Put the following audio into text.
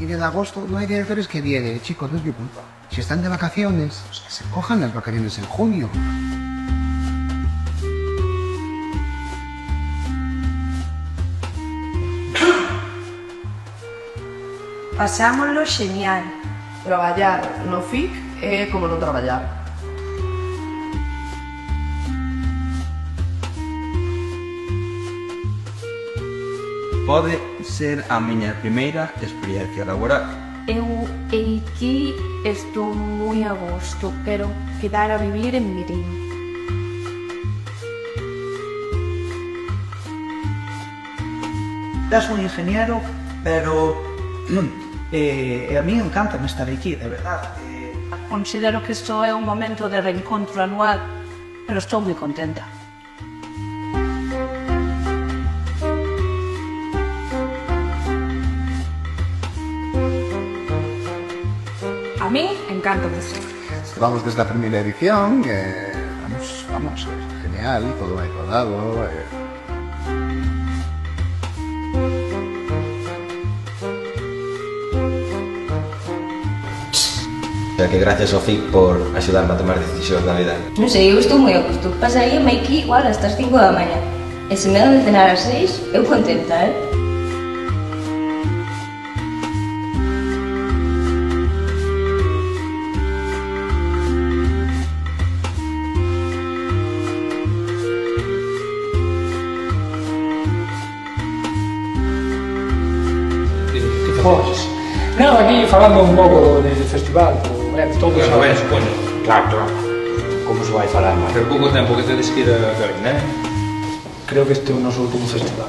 Y de agosto no hay directores que vienen, chicos, no es mi culpa. Si están de vacaciones, pues que se cojan las vacaciones en junio. Pasámoslo genial. Traballar no FIC é como non traballar. Pode ser a miña primeira experiencia laboral. Eu aquí estou moi a gusto, pero quedar a vivir en Mirín. Das un ingeniero, pero eh, a mí encanta estar aquí, de verdad. Considero que isto é un momento de reencontro anual, pero estou moi contenta. min encanta Vamos desde a primeira edición, eh, vamos, vamos, genial, todo ben rodado, eh, O sea que gracias ao FIC por axudarme a tomar decisións na vida. Non sei, eu estou moi a gusto. Pasaría aquí igual hasta as 5 da mañá. E se me dan de cenar ás 6, eu contenta, eh? pois. Non, aquí falando un pouco desde festival, é, todo claro, sabe. Bueno. Claro, claro. Como se vai falar máis? Pero pouco tempo que tedes que ir a Galicia, né? Creo que este é o noso último festival.